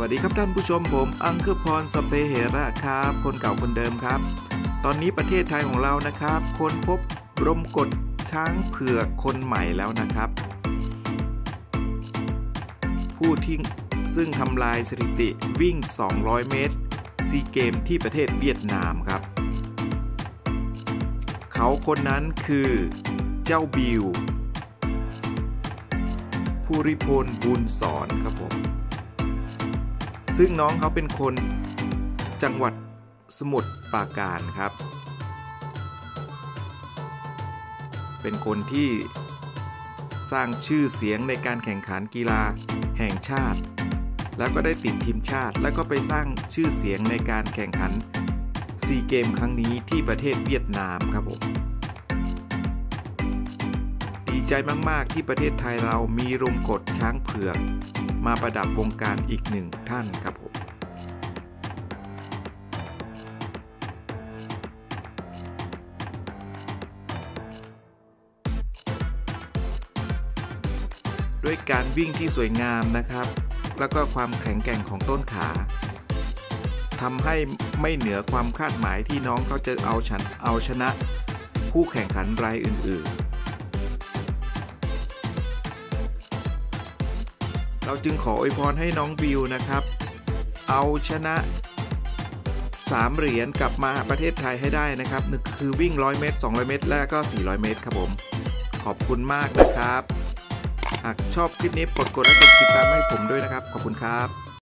วัสดีครับท่านผู้ชมผมอังคพรสเปเหระครับ คนเก่าคนเดิมครับ ตอนนี้ประเทศไทยของเรานะครับ คนพบรมกฎช้างเผือกคนใหม่แล้วนะครับ ผู้ที่ซึ่งทำลายสถิติวิ่ง 200 เมตรซีเกมที่ประเทศเวียดนามครับ เขาคนนั้นคือเจ้าบิวผู้ริพลบุญสอนครับผม ซึ่งน้องเขาเป็นคนจังหวัดสมุทรปราการครับ เป็นคนที่สร้างชื่อเสียงในการแข่งขันกีฬาแห่งชาติ แล้วก็ได้ติดทีมชาติ แล้วก็ไปสร้างชื่อเสียงในการแข่งขันซีเกมครั้งนี้ที่ประเทศเวียดนามครับผม ใจมาก ๆ ที่ประเทศไทยเรามีรมกฎช้างเผือก มาประดับวงการอีกหนึ่งท่านครับผมด้วยการวิ่งที่สวยงามนะครับ แล้วก็ความแข็งแกร่งของต้นขาทำให้ไม่เหนือความคาดหมายที่น้องเขาจะเอาชนเอาชนะ ผู้แข่งขันรายอื่น ๆ เราจึงขออวยพรให้น้องบิวนะครับ เอาชนะ 3 เหรียญกลับมาประเทศไทยให้ได้นะครับนึกคือวิ่ง 100 เมตร 200 เมตร และก็ 400 เมตรครับผม ขอบคุณมากนะครับ หากชอบคลิปนี้กดกดและกดติดตามให้ผมด้วยนะครับ ขอบคุณครับ